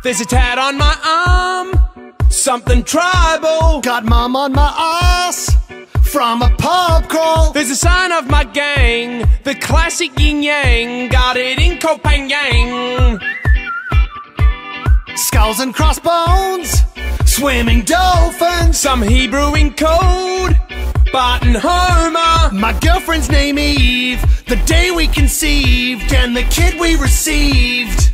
There's a tat on my arm, something tribal. Got mom on my ass from a pub crawl. There's a sign of my gang, the classic yin yang. Got it in Copenhagen. Skulls and crossbones, swimming dolphins. Some Hebrew in code, Bart and Homer. My girlfriend's name Eve, the day we conceived, and the kid we received.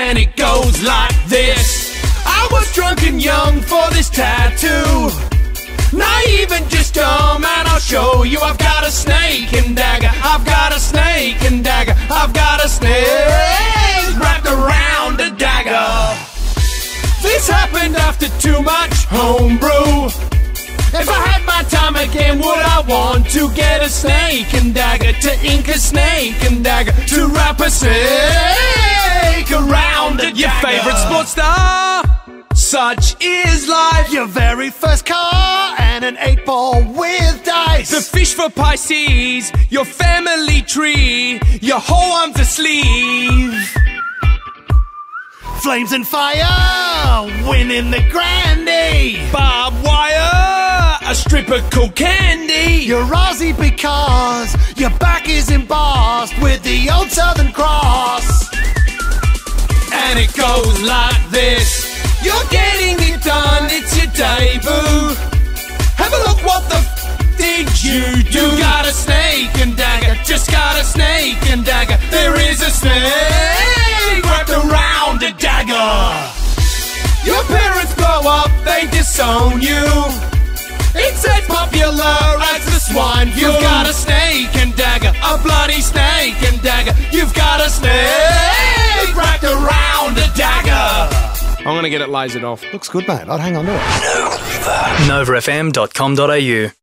And it goes like this. I was drunk and young for this tattoo. Naive and just dumb, and I'll show you. I've got a snake and dagger. I've got a snake and dagger. I've got a snake wrapped around a dagger. This happened after too much homebrew. If I had my time again, would I want to get a snake and dagger? To ink a snake and dagger? To wrap a snake around Your favorite sports star? Such is life. Your very first car and an eight ball with dice. The fish for Pisces, your family tree, your whole arm's a sleeve. Flames and fire, winning the grandy. Barbed wire, a strip of cool candy. You're Aussie because your back is embossed with the old Southern Cross. And it goes like this. You're getting it done, it's your debut. Have a look, what the f- did you do? You got a snake and dagger, just got a snake and dagger. There is a snake wrapped around a dagger. Your parents blow up, they disown you. It's as popular as the swine. You've got a snake and dagger, a bloody snake and dagger. I'm gonna get it lasered off. Looks good, mate. I'd hang on to it. NovaFM.com.au